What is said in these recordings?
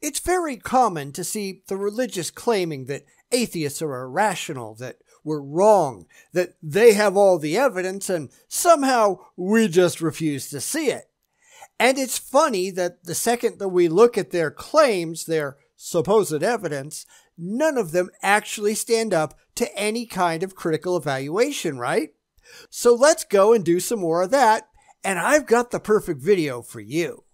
It's very common to see the religious claiming that atheists are irrational, that we're wrong, that they have all the evidence, and somehow we just refuse to see it. And it's funny that the second that we look at their claims, their supposed evidence, none of them actually stand up to any kind of critical evaluation, right? So let's go and do some more of that, and I've got the perfect video for you.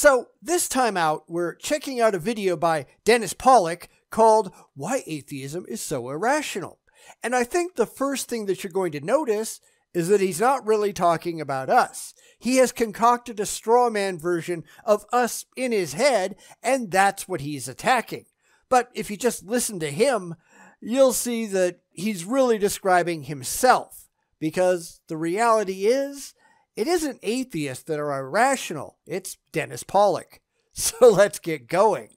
So, this time out, we're checking out a video by Dennis Pollock called Why Atheism is So Irrational. And I think the first thing that you're going to notice is that he's not really talking about us. He has concocted a straw man version of us in his head, and that's what he's attacking. But if you just listen to him, you'll see that he's really describing himself. Because the reality is, it isn't atheists that are irrational, it's Dennis Pollock. So let's get going.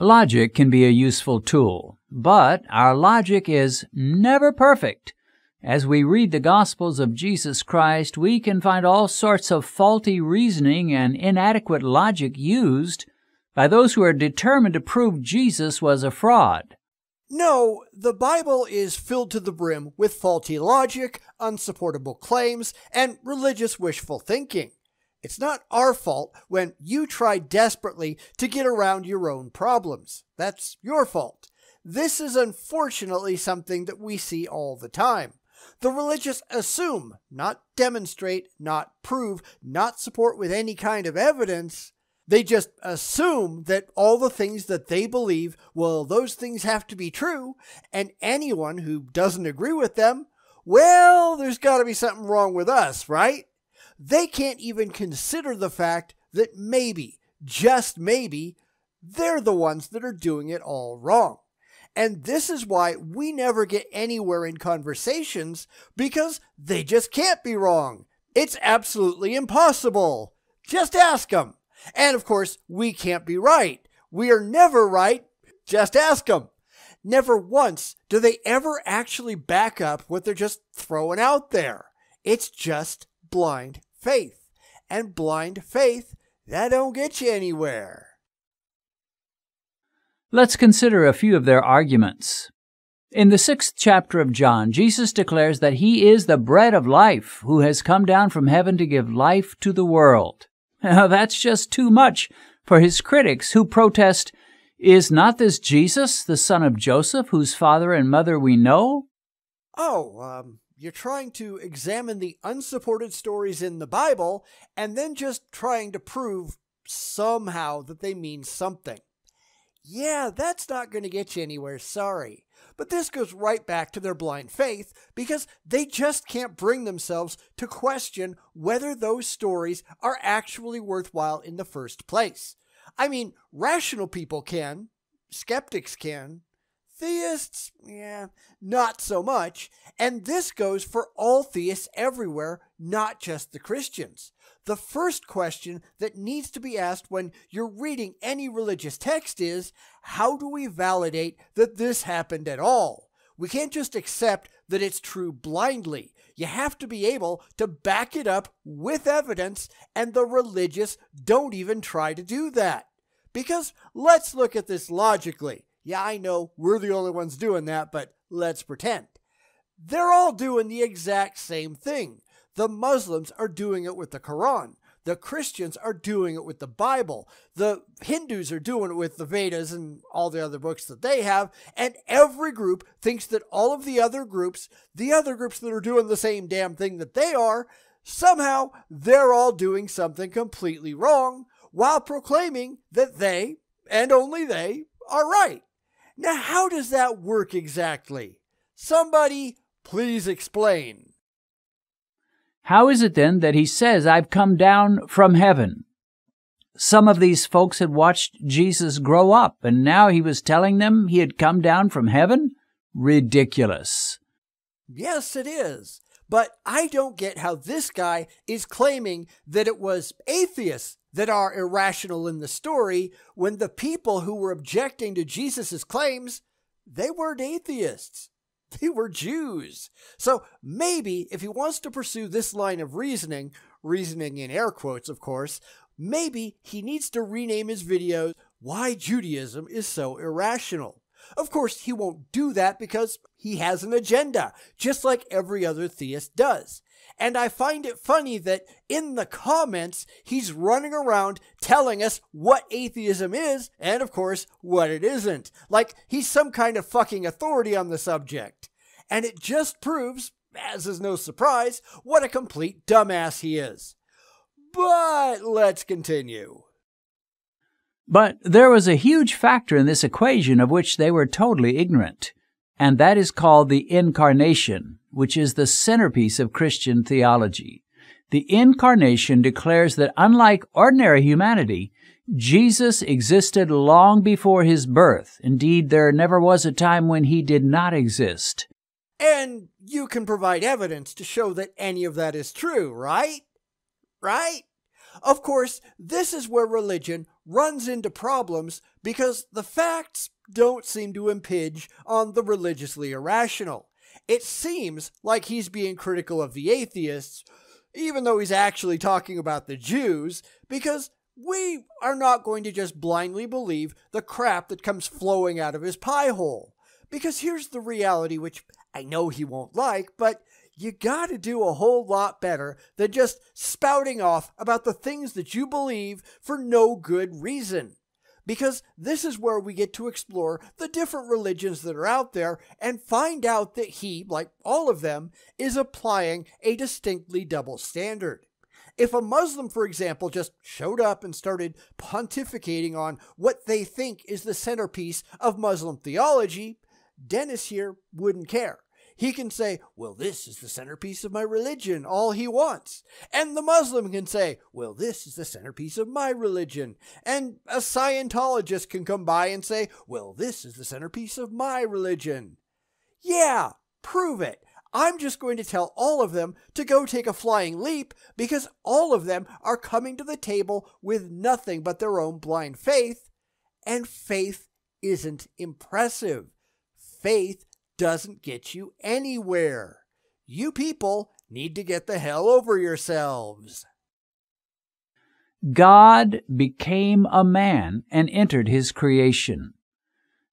Logic can be a useful tool, but our logic is never perfect. As we read the Gospels of Jesus Christ, we can find all sorts of faulty reasoning and inadequate logic used by those who are determined to prove Jesus was a fraud. No, the Bible is filled to the brim with faulty logic, unsupportable claims, and religious wishful thinking. It's not our fault when you try desperately to get around your own problems. That's your fault. This is unfortunately something that we see all the time. The religious assume, not demonstrate, not prove, not support with any kind of evidence they just assume that all the things that they believe, well, those things have to be true, and anyone who doesn't agree with them, well, there's got to be something wrong with us, right? They can't even consider the fact that maybe, just maybe, they're the ones that are doing it all wrong. And this is why we never get anywhere in conversations because they just can't be wrong. It's absolutely impossible. Just ask them. And of course, we can't be right. We are never right. Just ask them. Never once do they ever actually back up what they're just throwing out there. It's just blind faith. And blind faith, that don't get you anywhere. Let's consider a few of their arguments. In the sixth chapter of John, Jesus declares that He is the bread of life who has come down from heaven to give life to the world. Now, that's just too much for his critics who protest Is not this Jesus, the son of Joseph, whose father and mother we know? Oh, um, you're trying to examine the unsupported stories in the Bible and then just trying to prove somehow that they mean something. Yeah, that's not going to get you anywhere, sorry. But this goes right back to their blind faith because they just can't bring themselves to question whether those stories are actually worthwhile in the first place. I mean, rational people can, skeptics can, theists, yeah, not so much. And this goes for all theists everywhere, not just the Christians. The first question that needs to be asked when you're reading any religious text is how do we validate that this happened at all? We can't just accept that it's true blindly. You have to be able to back it up with evidence, and the religious don't even try to do that. Because let's look at this logically. Yeah, I know we're the only ones doing that, but let's pretend. They're all doing the exact same thing. The Muslims are doing it with the Quran. The Christians are doing it with the Bible. The Hindus are doing it with the Vedas and all the other books that they have. And every group thinks that all of the other groups, the other groups that are doing the same damn thing that they are, somehow they're all doing something completely wrong while proclaiming that they, and only they, are right. Now, how does that work exactly? Somebody please explain. How is it then that he says, I've come down from heaven? Some of these folks had watched Jesus grow up, and now he was telling them he had come down from heaven? Ridiculous. Yes, it is. But I don't get how this guy is claiming that it was atheists that are irrational in the story when the people who were objecting to Jesus' claims, they weren't atheists. They were Jews. So maybe if he wants to pursue this line of reasoning, reasoning in air quotes, of course, maybe he needs to rename his videos Why Judaism is So Irrational. Of course, he won't do that because he has an agenda, just like every other theist does. And I find it funny that in the comments, he's running around telling us what atheism is and, of course, what it isn't. Like he's some kind of fucking authority on the subject. And it just proves, as is no surprise, what a complete dumbass he is. But let's continue. But there was a huge factor in this equation of which they were totally ignorant, and that is called the incarnation, which is the centerpiece of Christian theology. The incarnation declares that unlike ordinary humanity, Jesus existed long before his birth. Indeed, there never was a time when he did not exist. And you can provide evidence to show that any of that is true, right? Right? Of course, this is where religion runs into problems because the facts don't seem to impinge on the religiously irrational. It seems like he's being critical of the atheists, even though he's actually talking about the Jews, because we are not going to just blindly believe the crap that comes flowing out of his pie hole. Because here's the reality, which I know he won't like, but you gotta do a whole lot better than just spouting off about the things that you believe for no good reason. Because this is where we get to explore the different religions that are out there and find out that he, like all of them, is applying a distinctly double standard. If a Muslim, for example, just showed up and started pontificating on what they think is the centerpiece of Muslim theology, Dennis here wouldn't care. He can say, Well, this is the centerpiece of my religion, all he wants. And the Muslim can say, Well, this is the centerpiece of my religion. And a Scientologist can come by and say, Well, this is the centerpiece of my religion. Yeah, prove it. I'm just going to tell all of them to go take a flying leap because all of them are coming to the table with nothing but their own blind faith, and faith isn't impressive. Faith doesn't get you anywhere. You people need to get the hell over yourselves. God became a man and entered his creation.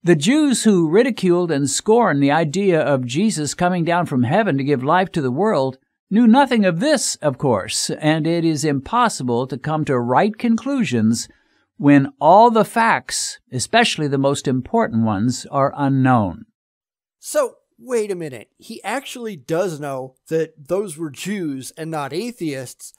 The Jews who ridiculed and scorned the idea of Jesus coming down from heaven to give life to the world knew nothing of this, of course, and it is impossible to come to right conclusions when all the facts, especially the most important ones, are unknown. So, wait a minute. He actually does know that those were Jews and not atheists,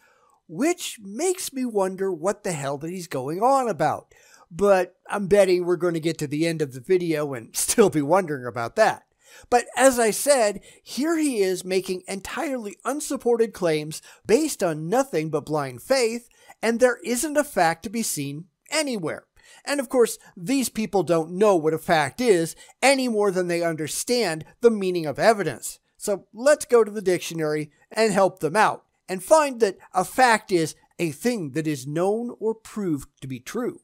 which makes me wonder what the hell that he's going on about. But I'm betting we're going to get to the end of the video and still be wondering about that. But as I said, here he is making entirely unsupported claims based on nothing but blind faith, and there isn't a fact to be seen anywhere. And of course, these people don't know what a fact is any more than they understand the meaning of evidence. So let's go to the dictionary and help them out and find that a fact is a thing that is known or proved to be true.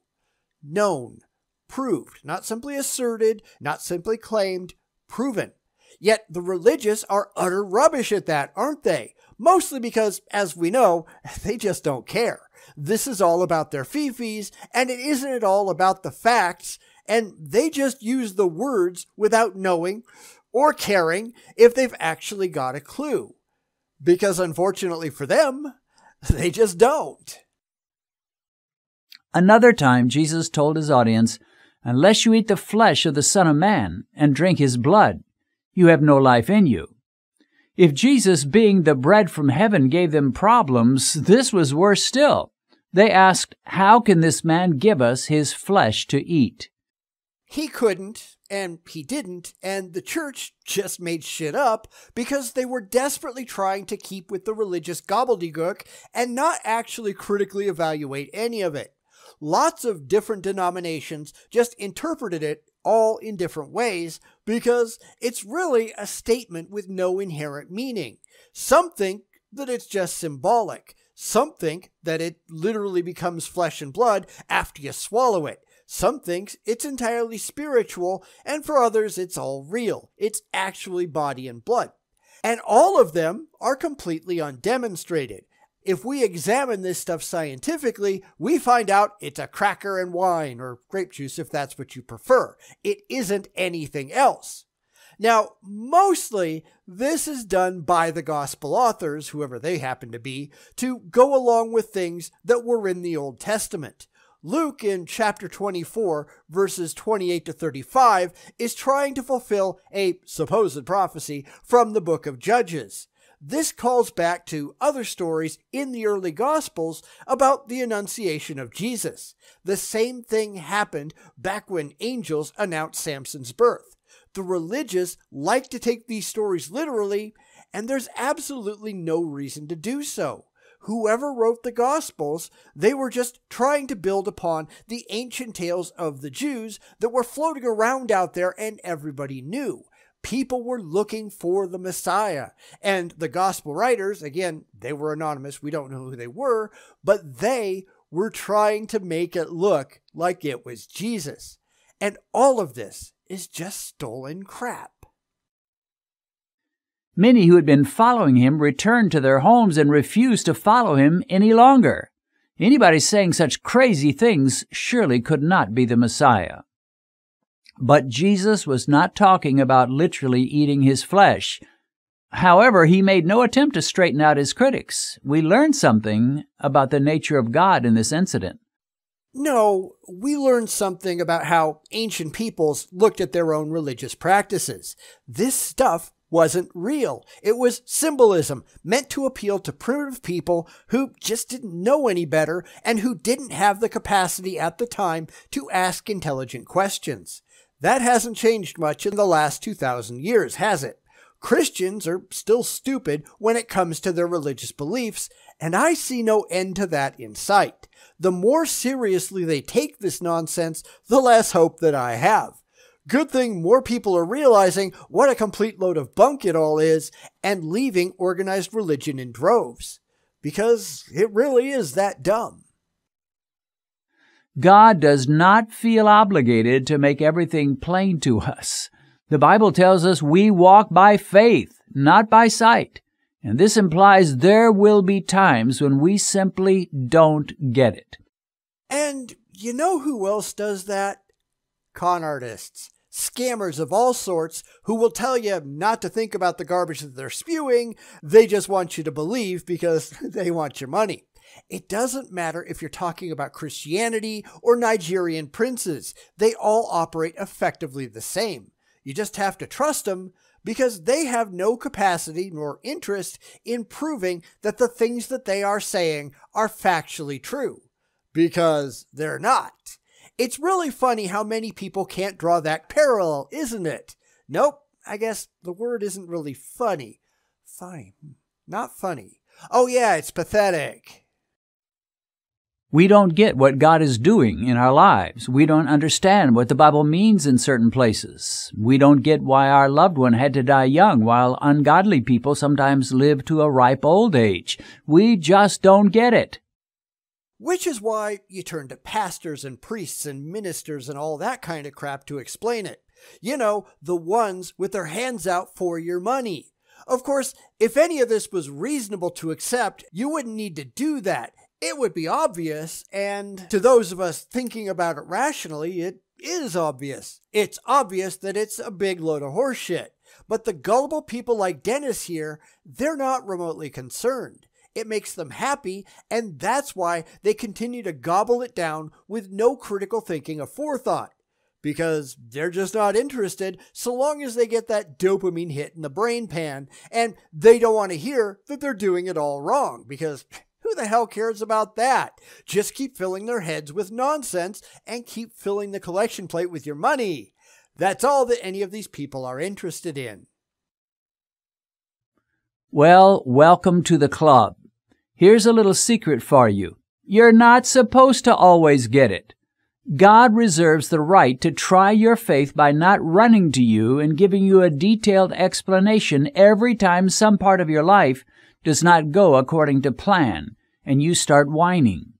Known, proved, not simply asserted, not simply claimed, proven. Yet the religious are utter rubbish at that, aren't they? Mostly because, as we know, they just don't care. This is all about their fifis, and it isn't at all about the facts, and they just use the words without knowing or caring if they've actually got a clue. Because unfortunately for them, they just don't. Another time, Jesus told his audience, Unless you eat the flesh of the Son of Man and drink his blood, you have no life in you. If Jesus, being the bread from heaven, gave them problems, this was worse still. They asked, How can this man give us his flesh to eat? He couldn't, and he didn't, and the church just made shit up because they were desperately trying to keep with the religious gobbledygook and not actually critically evaluate any of it. Lots of different denominations just interpreted it all in different ways because it's really a statement with no inherent meaning. Some think that it's just symbolic. Some think that it literally becomes flesh and blood after you swallow it. Some think it's entirely spiritual, and for others, it's all real. It's actually body and blood. And all of them are completely undemonstrated. If we examine this stuff scientifically, we find out it's a cracker and wine, or grape juice if that's what you prefer. It isn't anything else. Now, mostly, this is done by the gospel authors, whoever they happen to be, to go along with things that were in the Old Testament. Luke in chapter 24, verses 28 to 35, is trying to fulfill a supposed prophecy from the book of Judges. This calls back to other stories in the early Gospels about the Annunciation of Jesus. The same thing happened back when angels announced Samson's birth. The religious like to take these stories literally, and there's absolutely no reason to do so. Whoever wrote the Gospels, they were just trying to build upon the ancient tales of the Jews that were floating around out there and everybody knew people were looking for the Messiah. And the gospel writers, again, they were anonymous. We don't know who they were, but they were trying to make it look like it was Jesus. And all of this is just stolen crap. Many who had been following him returned to their homes and refused to follow him any longer. Anybody saying such crazy things surely could not be the Messiah. But Jesus was not talking about literally eating his flesh. However, he made no attempt to straighten out his critics. We learn something about the nature of God in this incident. No, we learned something about how ancient peoples looked at their own religious practices. This stuff wasn't real. It was symbolism meant to appeal to primitive people who just didn't know any better and who didn't have the capacity at the time to ask intelligent questions. That hasn't changed much in the last 2,000 years, has it? Christians are still stupid when it comes to their religious beliefs, and I see no end to that in sight. The more seriously they take this nonsense, the less hope that I have. Good thing more people are realizing what a complete load of bunk it all is and leaving organized religion in droves. Because it really is that dumb. God does not feel obligated to make everything plain to us. The Bible tells us we walk by faith, not by sight. And this implies there will be times when we simply don't get it. And you know who else does that? Con artists. Scammers of all sorts who will tell you not to think about the garbage that they're spewing. They just want you to believe because they want your money. It doesn't matter if you're talking about Christianity or Nigerian princes, they all operate effectively the same. You just have to trust them because they have no capacity nor interest in proving that the things that they are saying are factually true. Because they're not. It's really funny how many people can't draw that parallel, isn't it? Nope, I guess the word isn't really funny. Funny. Not funny. Oh, yeah, it's pathetic. We don't get what God is doing in our lives. We don't understand what the Bible means in certain places. We don't get why our loved one had to die young while ungodly people sometimes live to a ripe old age. We just don't get it. Which is why you turn to pastors and priests and ministers and all that kind of crap to explain it. You know, the ones with their hands out for your money. Of course, if any of this was reasonable to accept, you wouldn't need to do that it would be obvious, and to those of us thinking about it rationally, it is obvious. It's obvious that it's a big load of horseshit. But the gullible people like Dennis here, they're not remotely concerned. It makes them happy, and that's why they continue to gobble it down with no critical thinking or forethought. Because they're just not interested so long as they get that dopamine hit in the brain pan, and they don't want to hear that they're doing it all wrong, because who the hell cares about that? Just keep filling their heads with nonsense and keep filling the collection plate with your money. That's all that any of these people are interested in. Well, welcome to the club. Here's a little secret for you. You're not supposed to always get it. God reserves the right to try your faith by not running to you and giving you a detailed explanation every time some part of your life does not go according to plan and you start whining.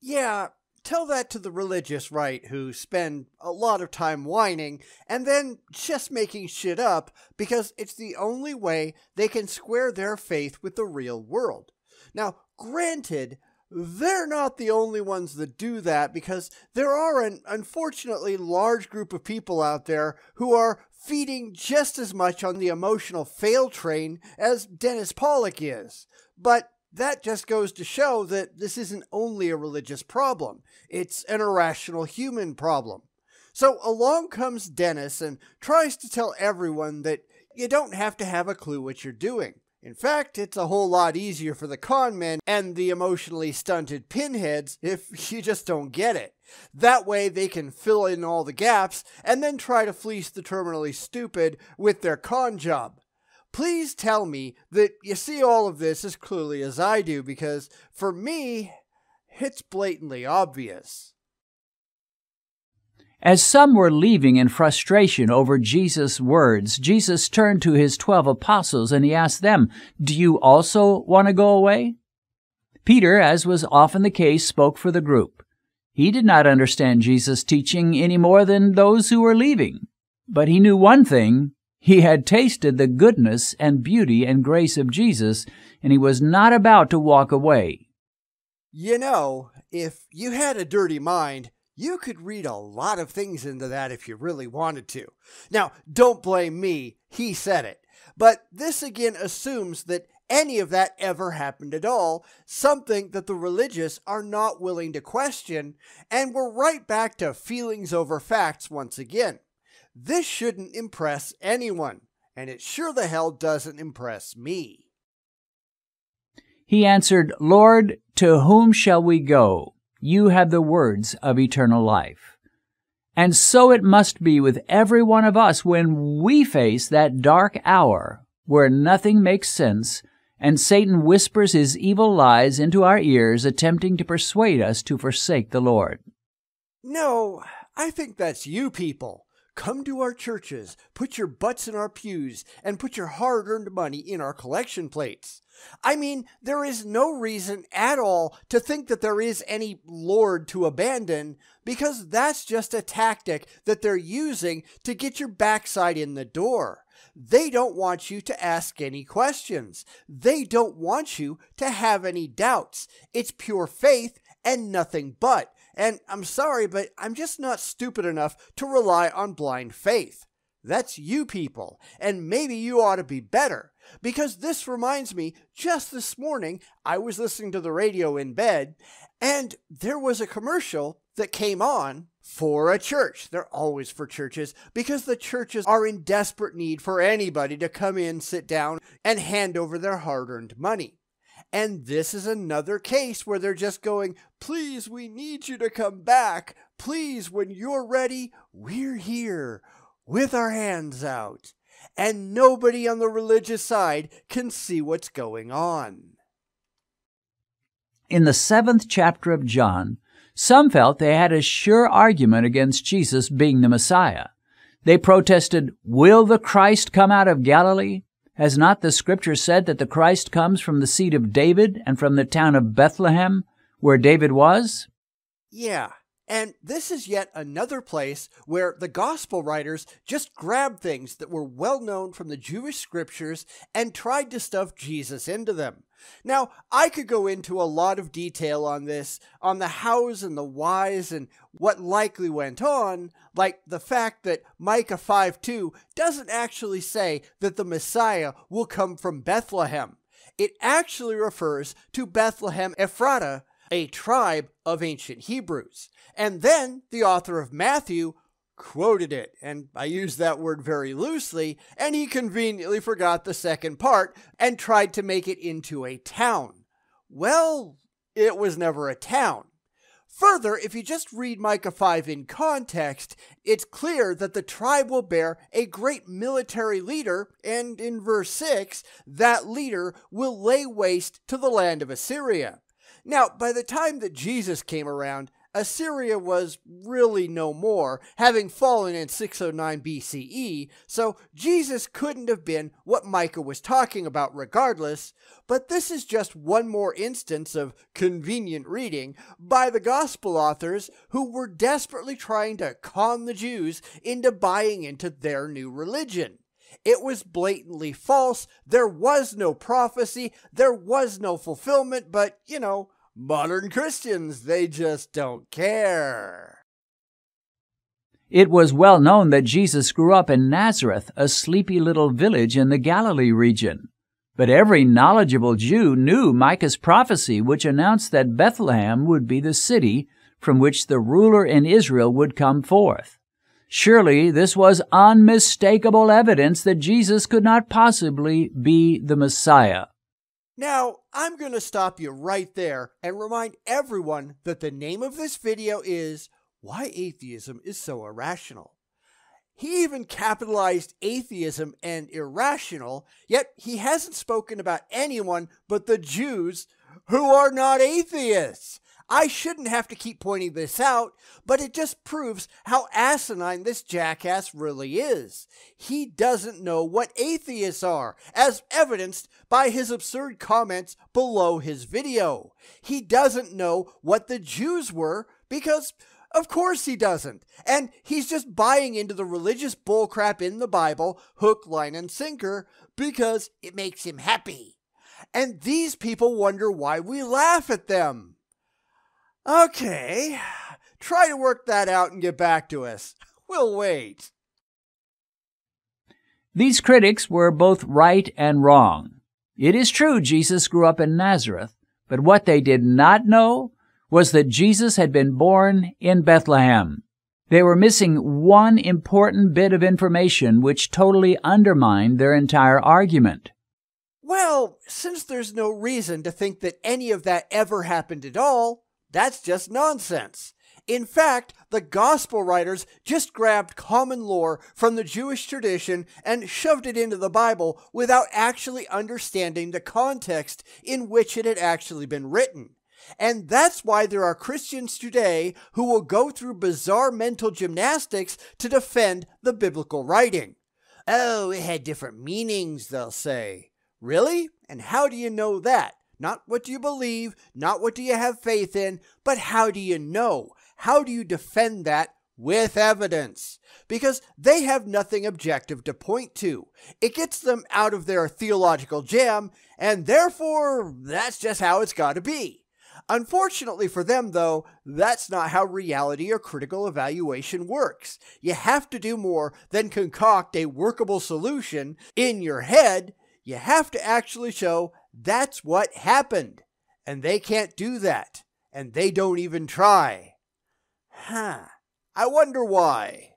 Yeah, tell that to the religious right who spend a lot of time whining and then just making shit up because it's the only way they can square their faith with the real world. Now, granted, they're not the only ones that do that because there are an unfortunately large group of people out there who are feeding just as much on the emotional fail train as Dennis Pollock is. But that just goes to show that this isn't only a religious problem, it's an irrational human problem. So along comes Dennis and tries to tell everyone that you don't have to have a clue what you're doing. In fact, it's a whole lot easier for the con men and the emotionally stunted pinheads if you just don't get it. That way they can fill in all the gaps and then try to fleece the terminally stupid with their con job. Please tell me that you see all of this as clearly as I do because for me, it's blatantly obvious. As some were leaving in frustration over Jesus' words, Jesus turned to his twelve apostles and he asked them, Do you also want to go away? Peter, as was often the case, spoke for the group. He did not understand Jesus' teaching any more than those who were leaving. But he knew one thing. He had tasted the goodness and beauty and grace of Jesus, and he was not about to walk away. You know, if you had a dirty mind, you could read a lot of things into that if you really wanted to. Now, don't blame me, he said it. But this again assumes that any of that ever happened at all, something that the religious are not willing to question, and we're right back to feelings over facts once again. This shouldn't impress anyone, and it sure the hell doesn't impress me. He answered, Lord, to whom shall we go? you have the words of eternal life. And so it must be with every one of us when we face that dark hour where nothing makes sense and Satan whispers his evil lies into our ears, attempting to persuade us to forsake the Lord. No, I think that's you people. Come to our churches, put your butts in our pews, and put your hard earned money in our collection plates. I mean, there is no reason at all to think that there is any Lord to abandon because that's just a tactic that they're using to get your backside in the door. They don't want you to ask any questions. They don't want you to have any doubts. It's pure faith and nothing but. And I'm sorry, but I'm just not stupid enough to rely on blind faith. That's you people, and maybe you ought to be better. Because this reminds me, just this morning, I was listening to the radio in bed, and there was a commercial that came on for a church. They're always for churches because the churches are in desperate need for anybody to come in, sit down, and hand over their hard earned money. And this is another case where they're just going, Please, we need you to come back. Please, when you're ready, we're here with our hands out and nobody on the religious side can see what's going on. In the seventh chapter of John, some felt they had a sure argument against Jesus being the Messiah. They protested, Will the Christ come out of Galilee? Has not the scripture said that the Christ comes from the seed of David and from the town of Bethlehem, where David was? Yeah, and this is yet another place where the gospel writers just grabbed things that were well known from the Jewish scriptures and tried to stuff Jesus into them. Now, I could go into a lot of detail on this, on the hows and the whys and what likely went on, like the fact that Micah 5 2 doesn't actually say that the Messiah will come from Bethlehem. It actually refers to Bethlehem Ephratah, a tribe of ancient Hebrews. And then the author of Matthew quoted it, and I use that word very loosely, and he conveniently forgot the second part and tried to make it into a town. Well, it was never a town. Further, if you just read Micah 5 in context, it's clear that the tribe will bear a great military leader, and in verse 6, that leader will lay waste to the land of Assyria. Now, by the time that Jesus came around, Assyria was really no more, having fallen in 609 BCE, so Jesus couldn't have been what Micah was talking about regardless, but this is just one more instance of convenient reading by the gospel authors who were desperately trying to con the Jews into buying into their new religion. It was blatantly false. There was no prophecy. There was no fulfillment, but, you know, Modern Christians, they just don't care. It was well known that Jesus grew up in Nazareth, a sleepy little village in the Galilee region. But every knowledgeable Jew knew Micah's prophecy, which announced that Bethlehem would be the city from which the ruler in Israel would come forth. Surely this was unmistakable evidence that Jesus could not possibly be the Messiah. Now, I'm going to stop you right there and remind everyone that the name of this video is Why Atheism is So Irrational. He even capitalized atheism and irrational, yet he hasn't spoken about anyone but the Jews who are not atheists. I shouldn't have to keep pointing this out, but it just proves how asinine this jackass really is. He doesn't know what atheists are, as evidenced by his absurd comments below his video. He doesn't know what the Jews were because of course he doesn't. And he's just buying into the religious bullcrap in the Bible, hook, line, and sinker, because it makes him happy. And these people wonder why we laugh at them. Okay, try to work that out and get back to us. We'll wait. These critics were both right and wrong. It is true Jesus grew up in Nazareth, but what they did not know was that Jesus had been born in Bethlehem. They were missing one important bit of information which totally undermined their entire argument. Well, since there's no reason to think that any of that ever happened at all, that's just nonsense. In fact, the gospel writers just grabbed common lore from the Jewish tradition and shoved it into the Bible without actually understanding the context in which it had actually been written. And that's why there are Christians today who will go through bizarre mental gymnastics to defend the biblical writing. Oh, it had different meanings, they'll say. Really? And how do you know that? Not what do you believe, not what do you have faith in, but how do you know? How do you defend that with evidence? Because they have nothing objective to point to. It gets them out of their theological jam, and therefore, that's just how it's got to be. Unfortunately for them, though, that's not how reality or critical evaluation works. You have to do more than concoct a workable solution in your head. You have to actually show that's what happened. And they can't do that. And they don't even try. Huh. I wonder why.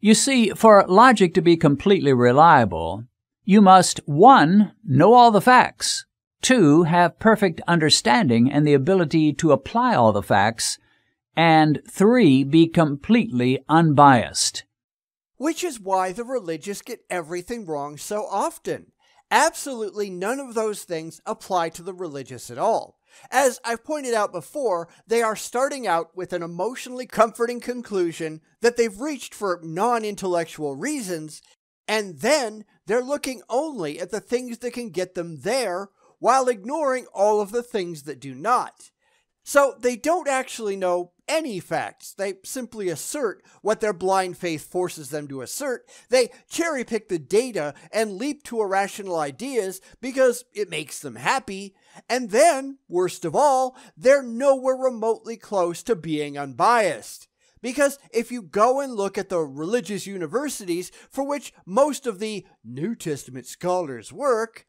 You see, for logic to be completely reliable, you must 1. know all the facts, 2. have perfect understanding and the ability to apply all the facts, and 3. be completely unbiased. Which is why the religious get everything wrong so often. Absolutely none of those things apply to the religious at all. As I've pointed out before, they are starting out with an emotionally comforting conclusion that they've reached for non intellectual reasons, and then they're looking only at the things that can get them there while ignoring all of the things that do not. So they don't actually know any facts. They simply assert what their blind faith forces them to assert. They cherry pick the data and leap to irrational ideas because it makes them happy. And then, worst of all, they're nowhere remotely close to being unbiased. Because if you go and look at the religious universities for which most of the New Testament scholars work,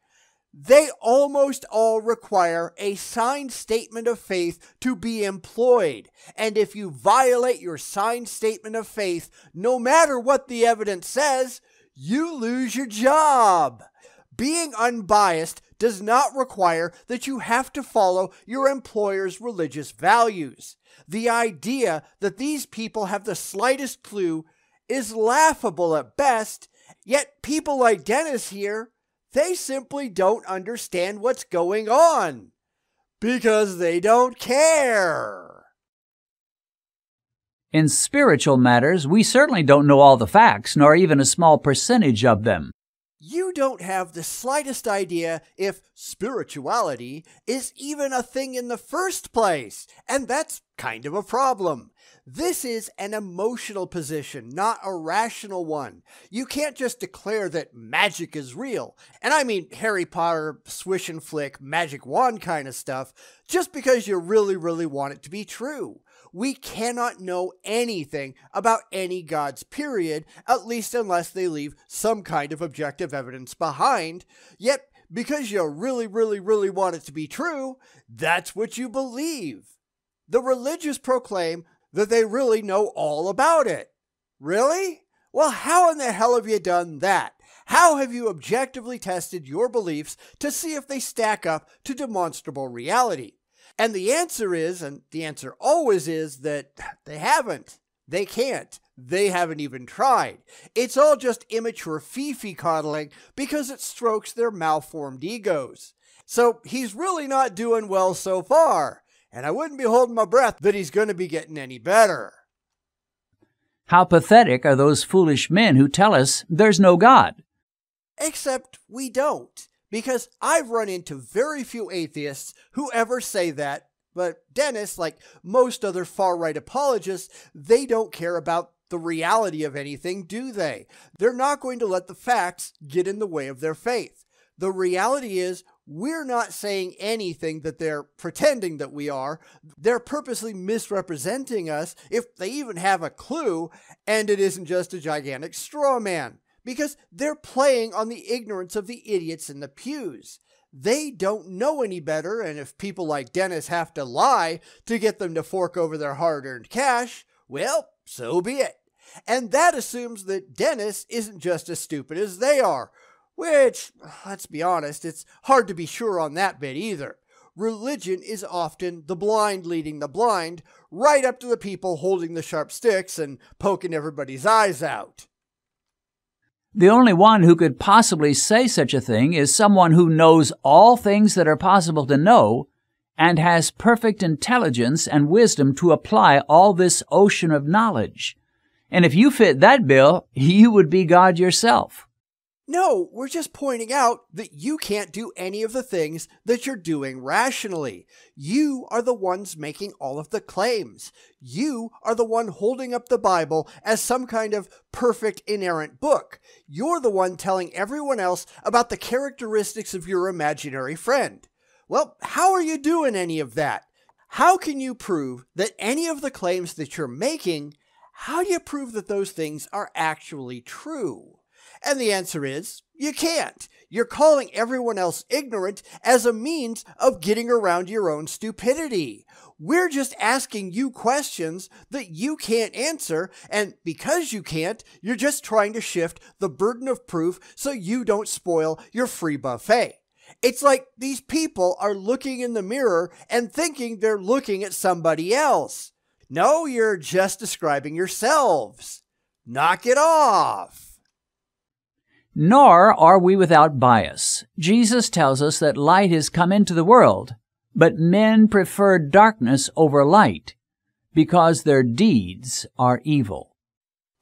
they almost all require a signed statement of faith to be employed. And if you violate your signed statement of faith, no matter what the evidence says, you lose your job. Being unbiased does not require that you have to follow your employer's religious values. The idea that these people have the slightest clue is laughable at best, yet people like Dennis here they simply don't understand what's going on because they don't care. In spiritual matters, we certainly don't know all the facts, nor even a small percentage of them. You don't have the slightest idea if spirituality is even a thing in the first place, and that's kind of a problem. This is an emotional position, not a rational one. You can't just declare that magic is real, and I mean Harry Potter, swish and flick, magic wand kind of stuff, just because you really, really want it to be true we cannot know anything about any gods, period, at least unless they leave some kind of objective evidence behind. Yet, because you really, really, really want it to be true, that's what you believe. The religious proclaim that they really know all about it. Really? Well, how in the hell have you done that? How have you objectively tested your beliefs to see if they stack up to demonstrable reality? And the answer is, and the answer always is, that they haven't. They can't. They haven't even tried. It's all just immature fifi coddling because it strokes their malformed egos. So he's really not doing well so far, and I wouldn't be holding my breath that he's going to be getting any better. How pathetic are those foolish men who tell us there's no God? Except we don't because I've run into very few atheists who ever say that. But Dennis, like most other far right apologists, they don't care about the reality of anything, do they? They're not going to let the facts get in the way of their faith. The reality is, we're not saying anything that they're pretending that we are. They're purposely misrepresenting us if they even have a clue, and it isn't just a gigantic straw man because they're playing on the ignorance of the idiots in the pews. They don't know any better, and if people like Dennis have to lie to get them to fork over their hard earned cash, well, so be it. And that assumes that Dennis isn't just as stupid as they are, which, let's be honest, it's hard to be sure on that bit either. Religion is often the blind leading the blind, right up to the people holding the sharp sticks and poking everybody's eyes out. The only one who could possibly say such a thing is someone who knows all things that are possible to know and has perfect intelligence and wisdom to apply all this ocean of knowledge. And if you fit that bill, you would be God yourself. No, we're just pointing out that you can't do any of the things that you're doing rationally. You are the ones making all of the claims. You are the one holding up the Bible as some kind of perfect inerrant book. You're the one telling everyone else about the characteristics of your imaginary friend. Well, how are you doing any of that? How can you prove that any of the claims that you're making, how do you prove that those things are actually true? And the answer is you can't. You're calling everyone else ignorant as a means of getting around your own stupidity. We're just asking you questions that you can't answer, and because you can't, you're just trying to shift the burden of proof so you don't spoil your free buffet. It's like these people are looking in the mirror and thinking they're looking at somebody else. No, you're just describing yourselves. Knock it off. Nor are we without bias. Jesus tells us that light has come into the world, but men prefer darkness over light because their deeds are evil.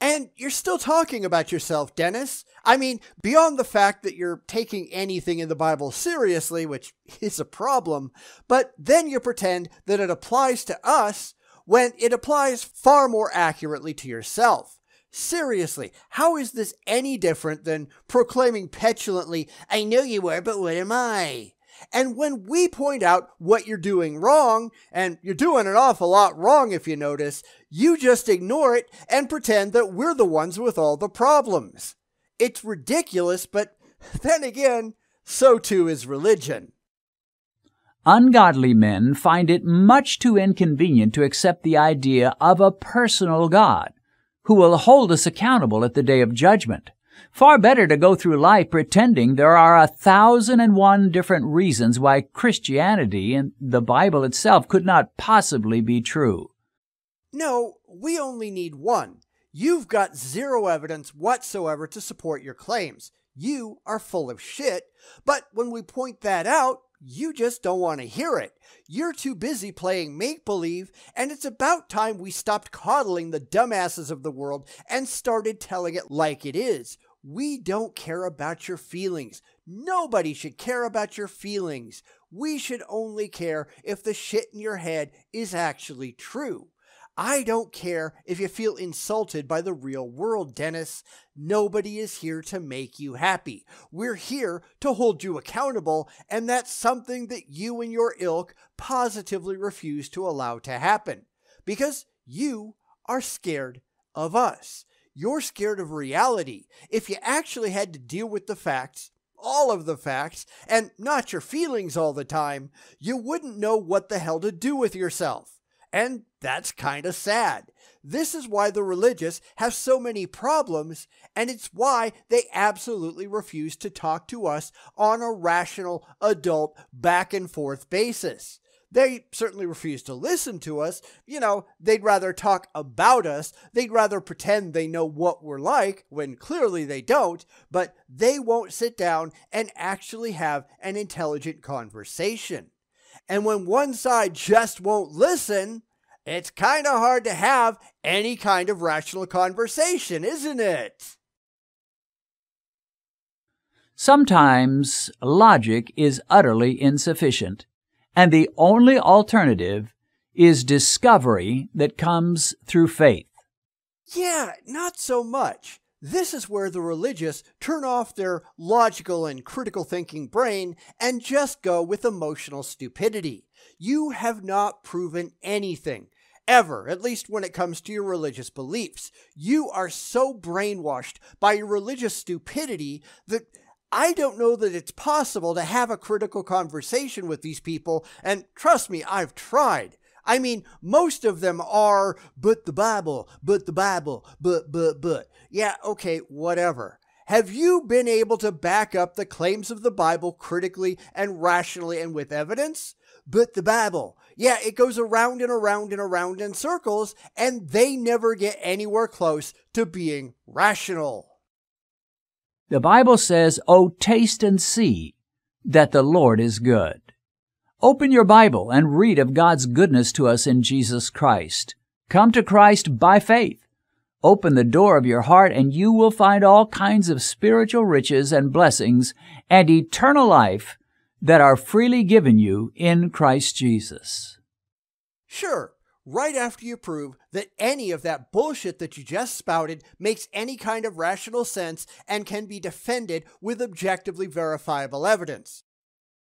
And you're still talking about yourself, Dennis. I mean, beyond the fact that you're taking anything in the Bible seriously, which is a problem, but then you pretend that it applies to us when it applies far more accurately to yourself. Seriously, how is this any different than proclaiming petulantly, I know you were, but what am I? And when we point out what you're doing wrong, and you're doing an awful lot wrong if you notice, you just ignore it and pretend that we're the ones with all the problems. It's ridiculous, but then again, so too is religion. Ungodly men find it much too inconvenient to accept the idea of a personal God who will hold us accountable at the day of judgment. Far better to go through life pretending there are a thousand and one different reasons why Christianity and the Bible itself could not possibly be true. No, we only need one. You've got zero evidence whatsoever to support your claims. You are full of shit, but when we point that out, you just don't want to hear it. You're too busy playing make believe, and it's about time we stopped coddling the dumbasses of the world and started telling it like it is. We don't care about your feelings. Nobody should care about your feelings. We should only care if the shit in your head is actually true. I don't care if you feel insulted by the real world, Dennis. Nobody is here to make you happy. We're here to hold you accountable, and that's something that you and your ilk positively refuse to allow to happen. Because you are scared of us. You're scared of reality. If you actually had to deal with the facts, all of the facts, and not your feelings all the time, you wouldn't know what the hell to do with yourself. And that's kind of sad. This is why the religious have so many problems, and it's why they absolutely refuse to talk to us on a rational, adult, back and forth basis. They certainly refuse to listen to us. You know, they'd rather talk about us. They'd rather pretend they know what we're like when clearly they don't, but they won't sit down and actually have an intelligent conversation. And when one side just won't listen, it's kind of hard to have any kind of rational conversation, isn't it? Sometimes logic is utterly insufficient, and the only alternative is discovery that comes through faith. Yeah, not so much. This is where the religious turn off their logical and critical thinking brain and just go with emotional stupidity. You have not proven anything. Ever, at least when it comes to your religious beliefs. You are so brainwashed by your religious stupidity that I don't know that it's possible to have a critical conversation with these people, and trust me, I've tried. I mean, most of them are, but the Bible, but the Bible, but, but, but. Yeah, okay, whatever. Have you been able to back up the claims of the Bible critically and rationally and with evidence? But the Bible, yeah, it goes around and around and around in circles, and they never get anywhere close to being rational. The Bible says, Oh, taste and see that the Lord is good. Open your Bible and read of God's goodness to us in Jesus Christ. Come to Christ by faith. Open the door of your heart and you will find all kinds of spiritual riches and blessings and eternal life that are freely given you in Christ Jesus. Sure, right after you prove that any of that bullshit that you just spouted makes any kind of rational sense and can be defended with objectively verifiable evidence.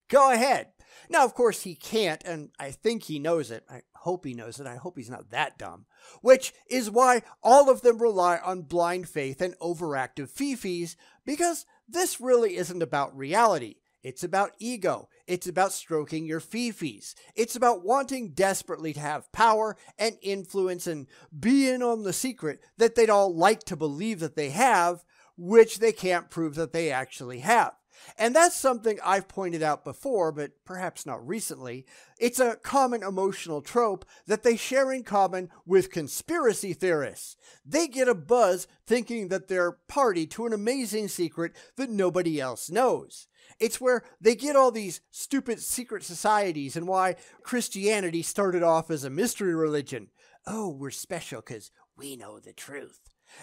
Go ahead, now, of course, he can't, and I think he knows it. I hope he knows it. I hope he's not that dumb. Which is why all of them rely on blind faith and overactive fifis, because this really isn't about reality. It's about ego. It's about stroking your fifis. It's about wanting desperately to have power and influence and be in on the secret that they'd all like to believe that they have, which they can't prove that they actually have. And that's something I've pointed out before, but perhaps not recently. It's a common emotional trope that they share in common with conspiracy theorists. They get a buzz thinking that they're party to an amazing secret that nobody else knows. It's where they get all these stupid secret societies and why Christianity started off as a mystery religion. Oh, we're special because we know the truth.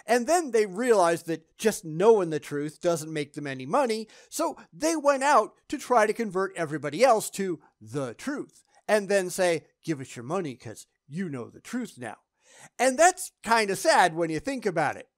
And then they realized that just knowing the truth doesn't make them any money, so they went out to try to convert everybody else to the truth, and then say, Give us your money because you know the truth now. And that's kind of sad when you think about it.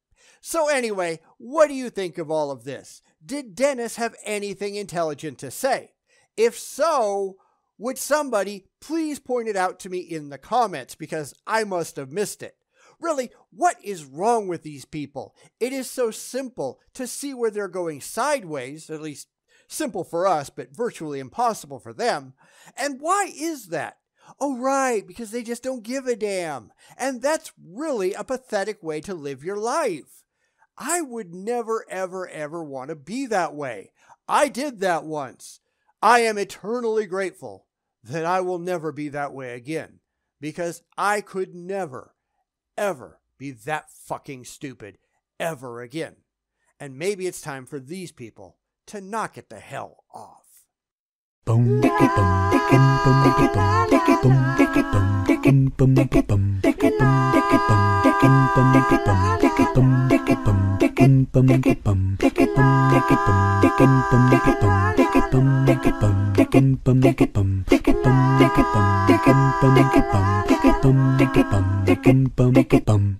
So, anyway, what do you think of all of this? Did Dennis have anything intelligent to say? If so, would somebody please point it out to me in the comments because I must have missed it. Really, what is wrong with these people? It is so simple to see where they're going sideways, at least simple for us, but virtually impossible for them. And why is that? Oh, right, because they just don't give a damn. And that's really a pathetic way to live your life. I would never, ever, ever want to be that way. I did that once. I am eternally grateful that I will never be that way again because I could never, ever be that fucking stupid ever again. And maybe it's time for these people to knock it the hell off. Bum